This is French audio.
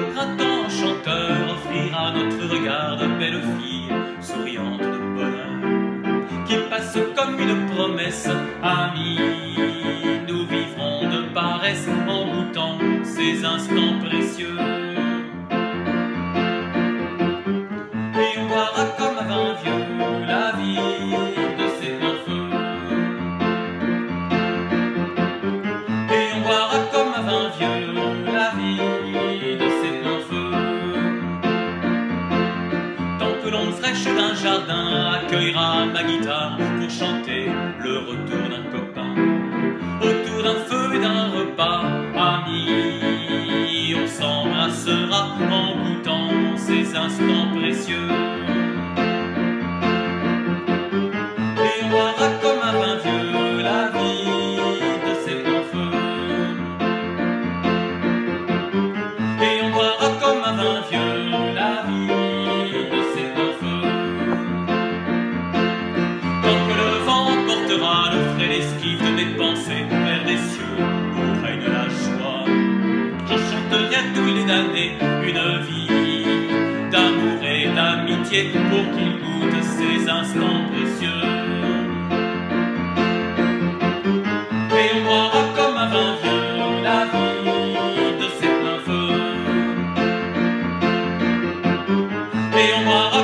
le printemps chanteur offrira notre regard de belles filles souriantes de bonheur qui passent comme une promesse amie. Nous vivrons de paresse en goûtant ces instants. Fraîche d'un jardin accueillera ma guitare pour chanter le retour d'un copain. Autour d'un feu et d'un repas, amis, on s'embrassera en goûtant ces instants précieux. une vie d'amour et d'amitié pour qu'il goûte ces instants précieux. Et on boira comme un vin vieux la vie de ses pleins feux. Et on